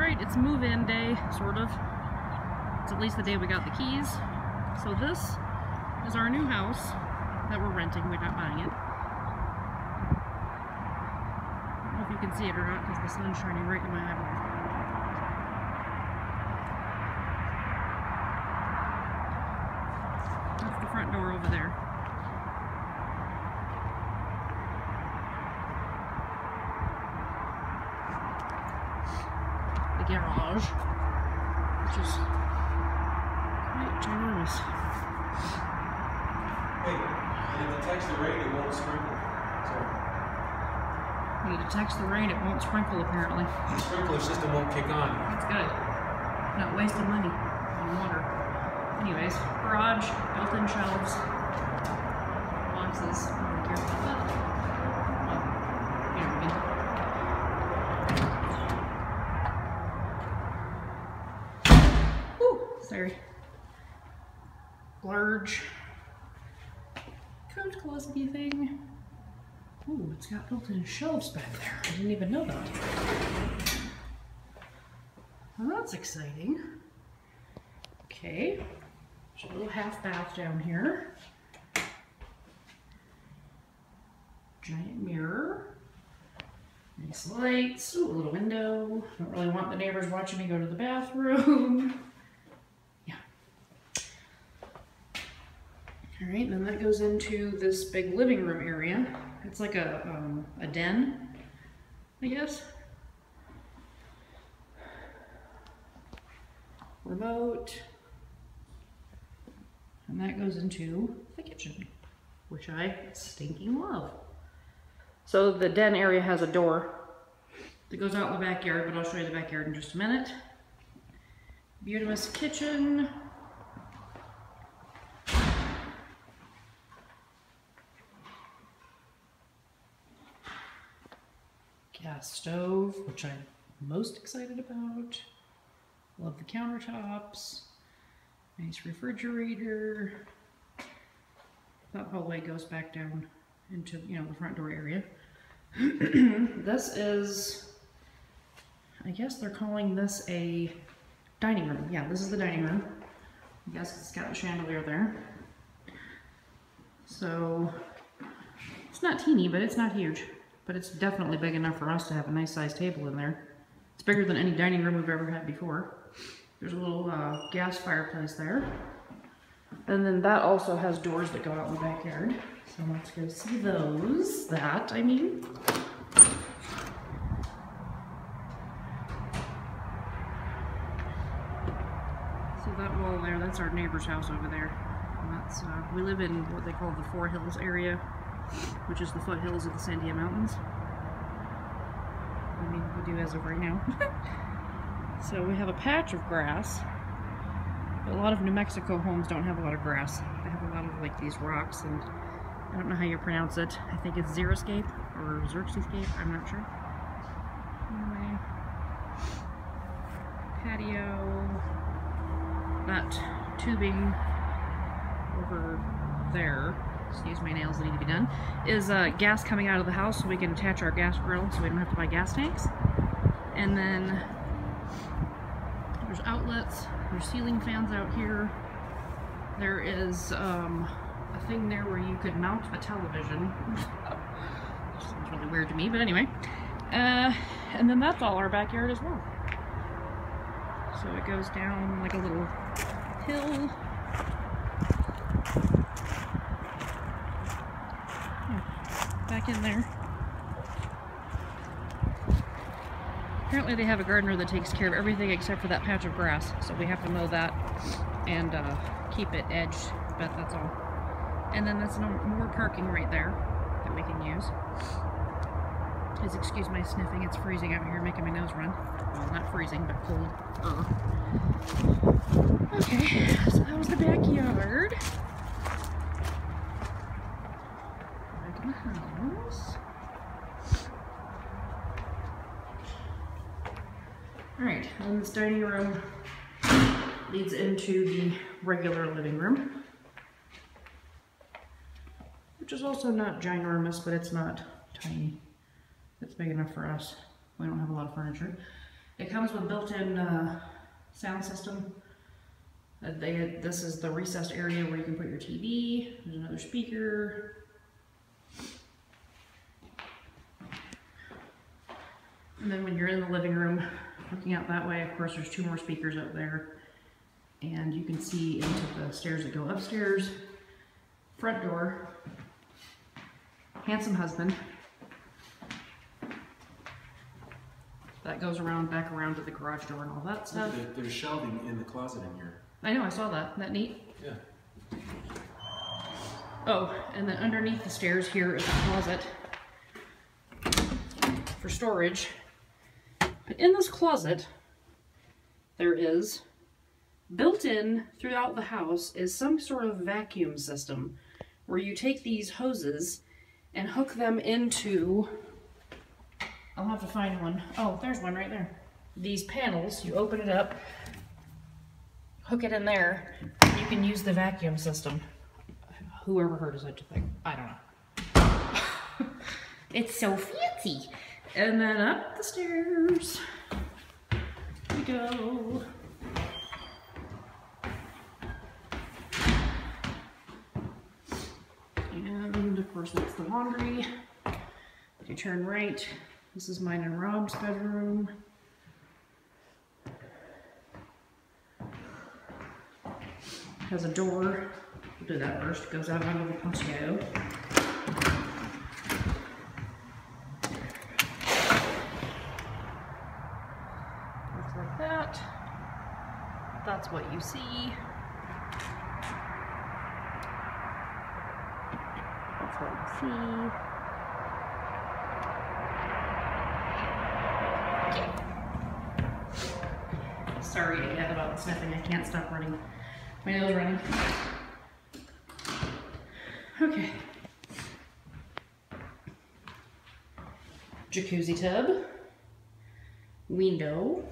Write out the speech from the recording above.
Alright, it's move-in day, sort of. It's at least the day we got the keys. So this is our new house that we're renting. We're not buying it. I don't know if you can see it or not because the sun's shining right in my eyeballs. That's the front door over there. The garage, which is quite ginormous. Hey, when it detects the rain, it won't sprinkle. So When it detects the rain, it won't sprinkle apparently. the sprinkler system won't kick on. That's good. Not wasting money on water. Anyways, garage, built-in shelves, boxes. I don't care about that. Well, you know what I mean. Large coat closet thing. Ooh, it's got built-in shelves back there. I didn't even know that. Well, that's exciting. Okay, there's a little half bath down here. Giant mirror. Nice lights. Ooh, a little window. Don't really want the neighbors watching me go to the bathroom. All right, and then that goes into this big living room area. It's like a, um, a den, I guess. remote. And that goes into the kitchen, which I stinking love. So the den area has a door that goes out in the backyard, but I'll show you the backyard in just a minute. Beautimous kitchen. Gas stove, which I'm most excited about. Love the countertops. Nice refrigerator. That hallway goes back down into, you know, the front door area. this is, I guess they're calling this a dining room. Yeah, this is the dining room. I guess it's got the chandelier there. So, it's not teeny, but it's not huge. But it's definitely big enough for us to have a nice sized table in there. It's bigger than any dining room we've ever had before. There's a little uh, gas fireplace there. And then that also has doors that go out in the backyard. So let's go see those. That, I mean. So that wall there, that's our neighbor's house over there. And that's, uh, we live in what they call the Four Hills area, which is the foothills of the Sandia Mountains. I mean, we do as of right now. so we have a patch of grass. A lot of New Mexico homes don't have a lot of grass. They have a lot of like these rocks and I don't know how you pronounce it. I think it's Xeriscape or Xerxescape, I'm not sure. Anyway. Patio. That tubing over there excuse my nails that need to be done, is uh, gas coming out of the house so we can attach our gas grill so we don't have to buy gas tanks. And then there's outlets, there's ceiling fans out here. There is um, a thing there where you could mount a television. Sounds really weird to me, but anyway. Uh, and then that's all our backyard as well. So it goes down like a little hill in there. Apparently they have a gardener that takes care of everything except for that patch of grass, so we have to mow that and uh, keep it edged, but that's all. And then there's no more parking right there that we can use. Please excuse my sniffing, it's freezing out here, making my nose run. Well, not freezing, but cold. Okay, so that was the backyard. Back in the house. Alright, and this dining room leads into the regular living room. Which is also not ginormous, but it's not tiny. It's big enough for us. We don't have a lot of furniture. It comes with built-in uh, sound system. Uh, they, this is the recessed area where you can put your TV. There's another speaker. And then when you're in the living room, looking out that way, of course, there's two more speakers up there. And you can see into the stairs that go upstairs. Front door. Handsome husband. That goes around, back around to the garage door and all that stuff. There- There's shelving in the closet in here. I know, I saw that. Isn't that neat? Yeah. Oh, and then underneath the stairs here is a closet for storage. But in this closet, there is, built in throughout the house, is some sort of vacuum system where you take these hoses and hook them into, I'll have to find one. Oh, there's one right there. These panels, you open it up, hook it in there, and you can use the vacuum system whoever heard of such a thing. I don't know. it's so fancy. And then up the stairs we go. And of course that's the laundry. If you turn right, this is mine and Rob's bedroom. Has a door We'll do that first. It Goes out onto the patio. Looks like that. That's what you see. That's what you see. Sorry about the sniffing. I can't stop running. My nose running. Okay. Jacuzzi tub. Window.